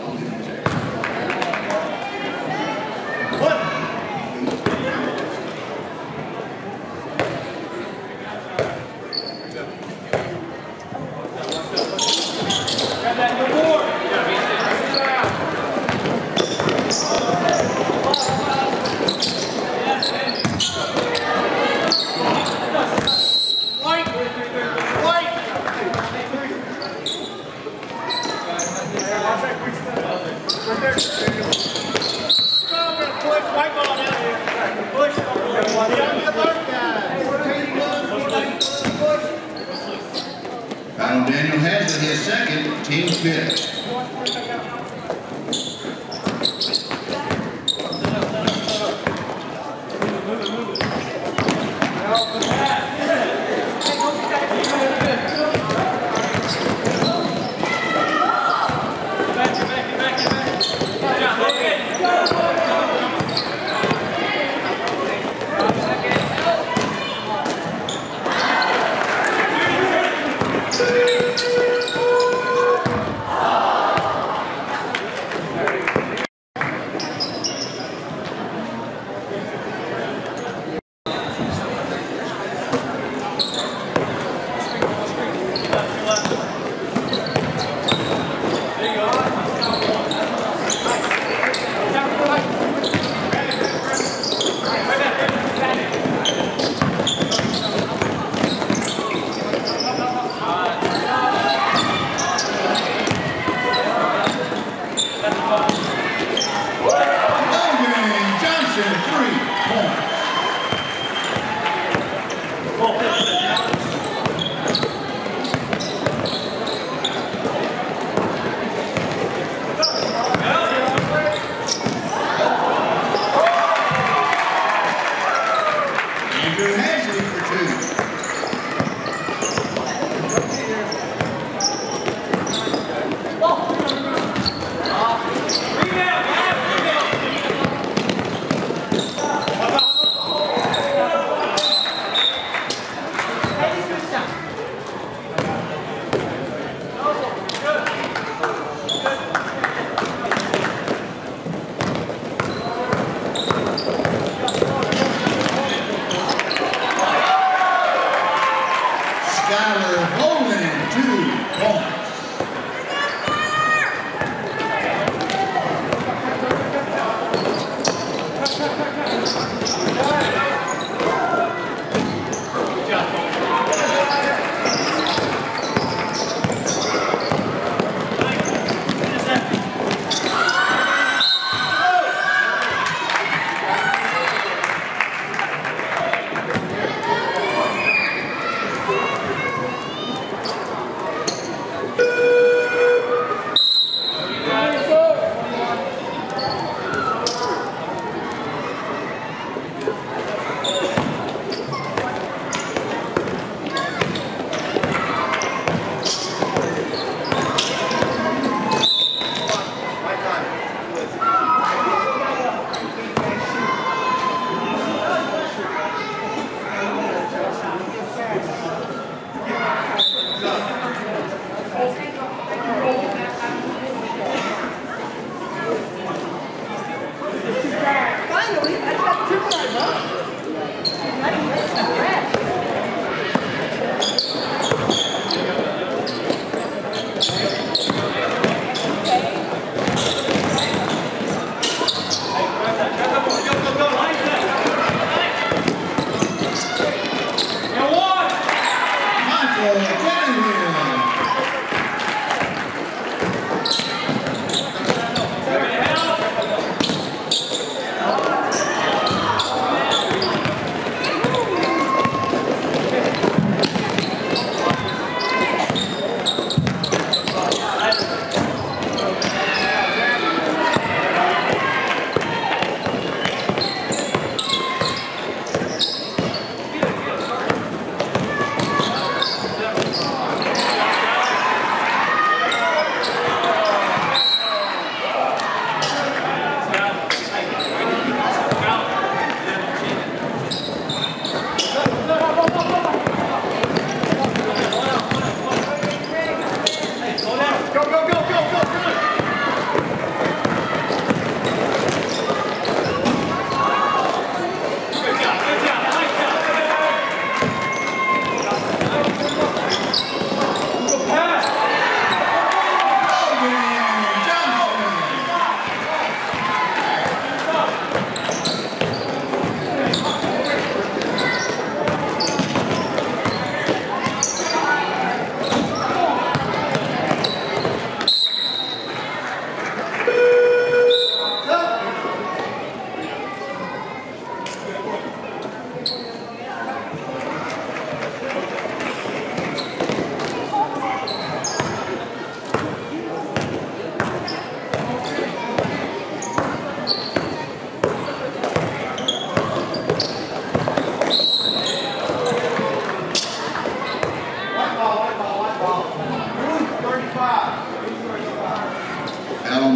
Grab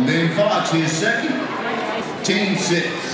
Ben Fox his second, 10-6.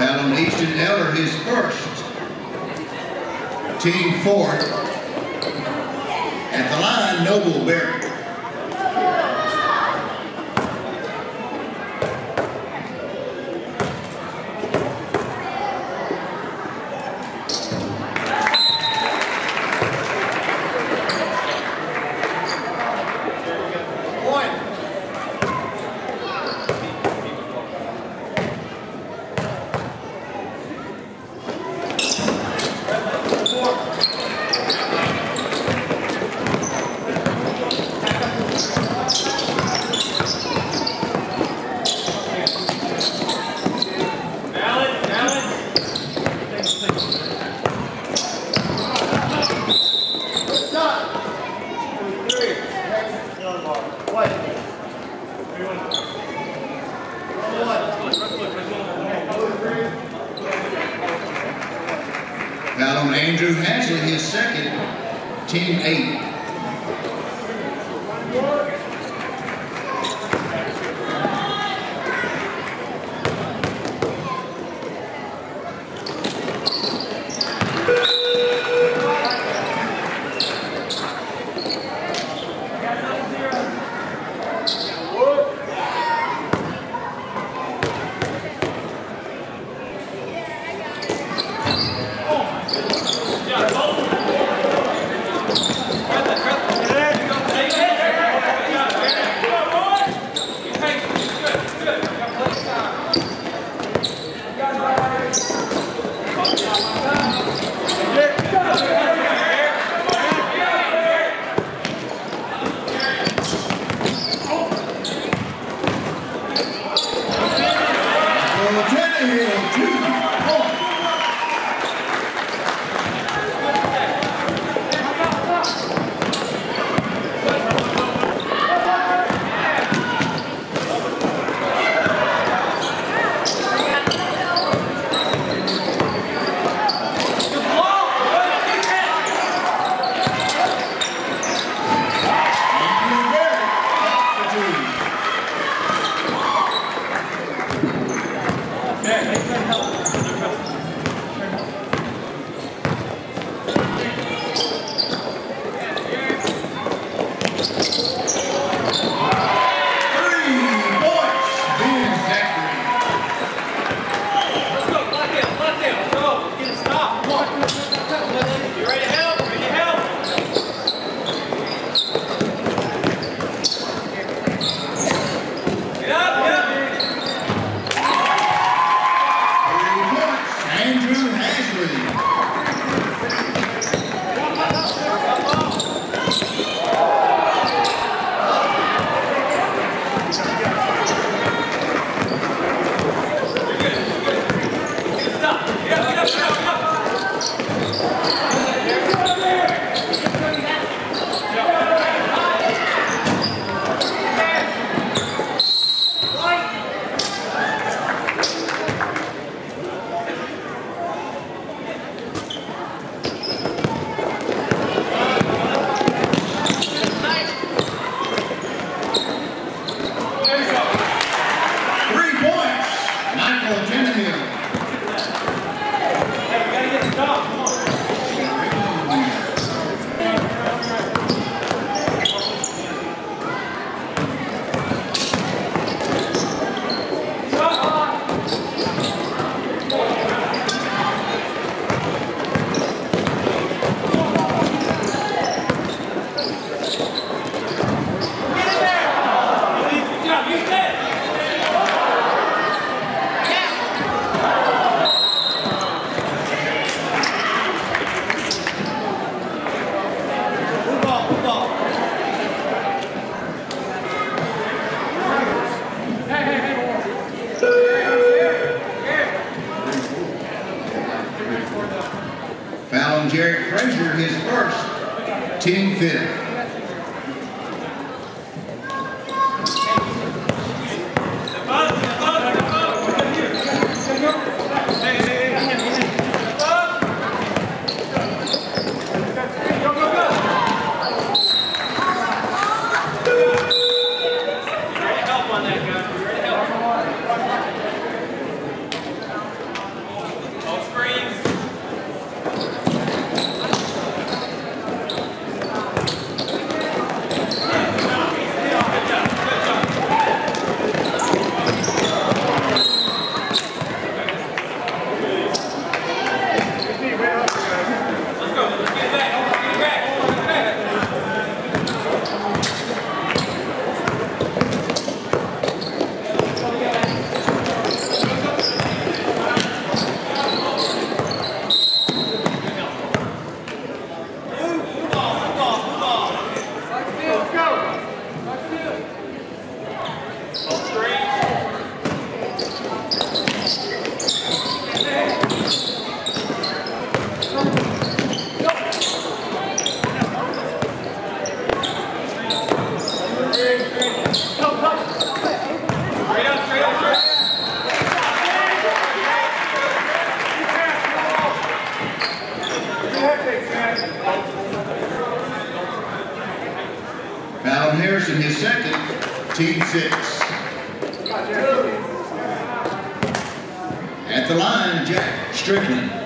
Alan Easton Eller, his first team fourth. At the line, Noble Berry. on Jared Frazier, his first team fifth. In his second, team six. At the line, Jack Strickland.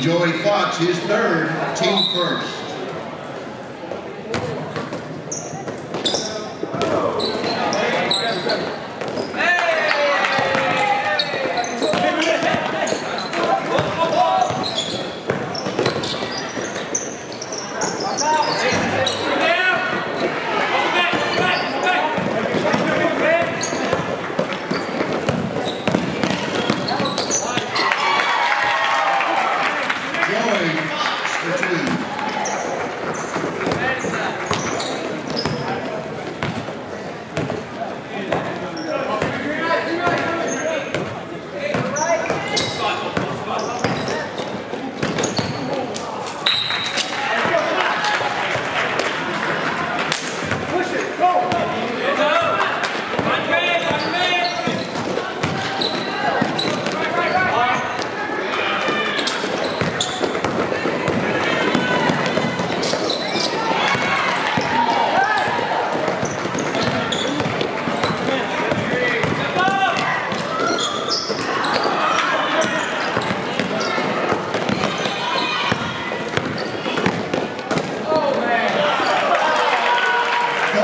Joey Fox, his third, team first. Joey Fox for two.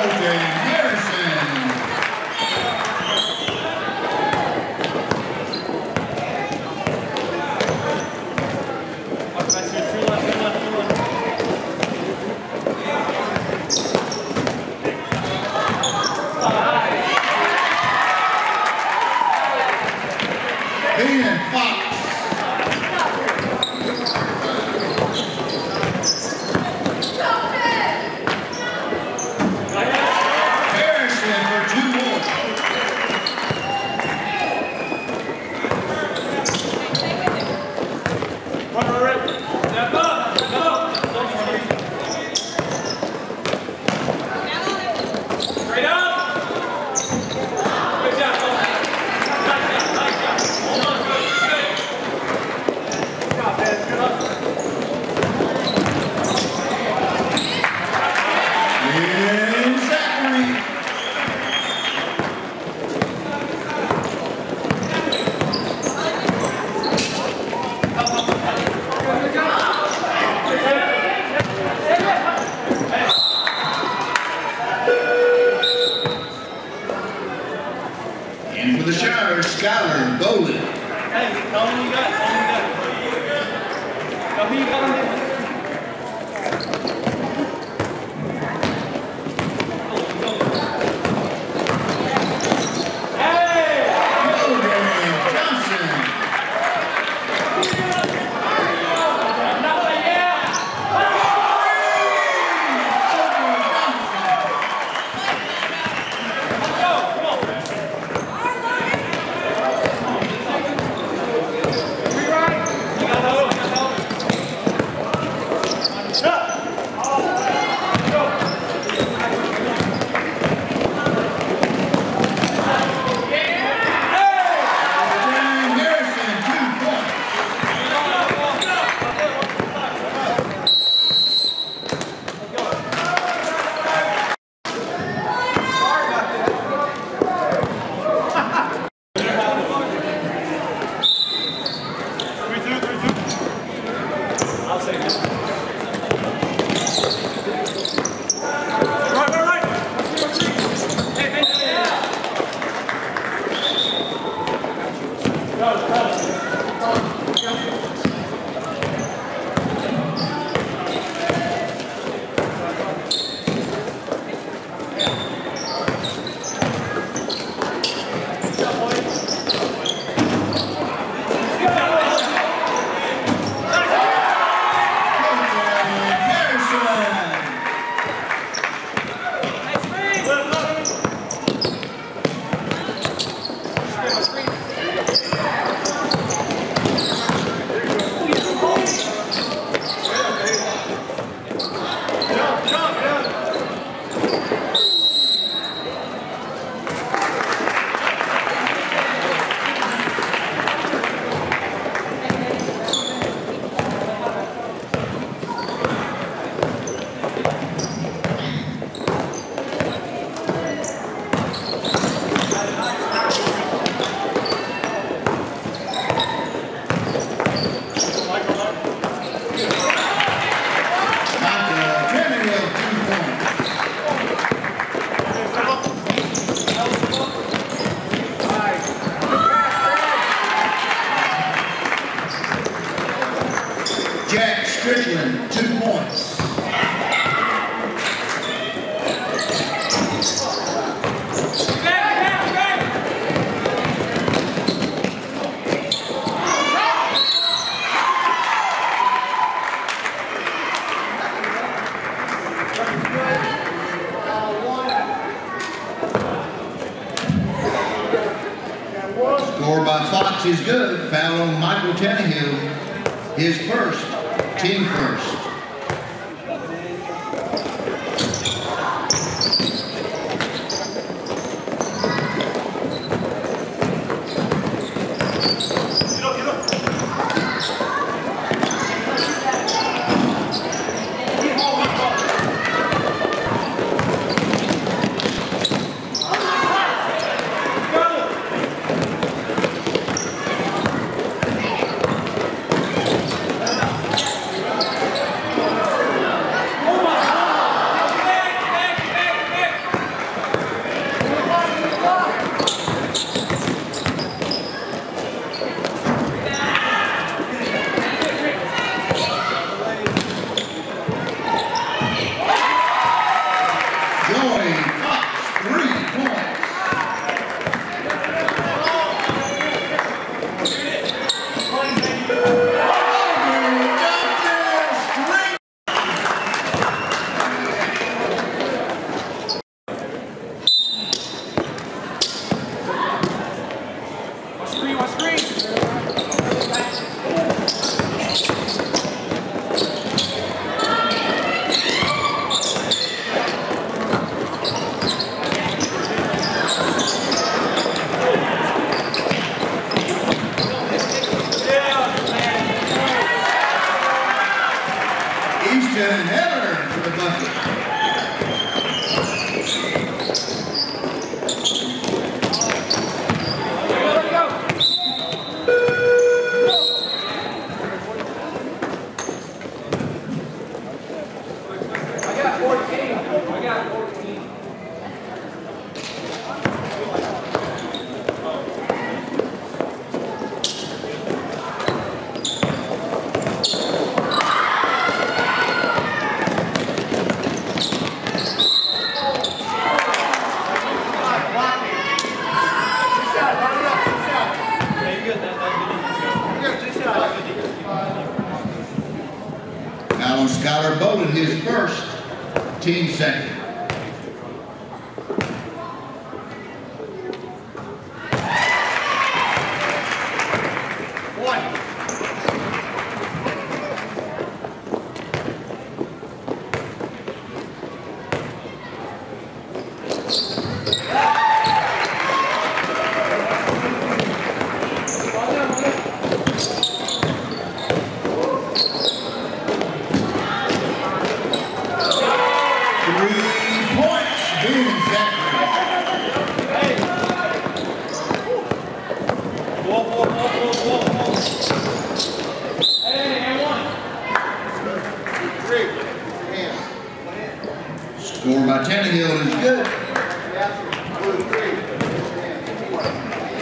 Colton Harrison.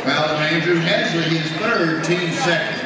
Foul on Andrew Hasley, his third, team second.